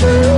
she's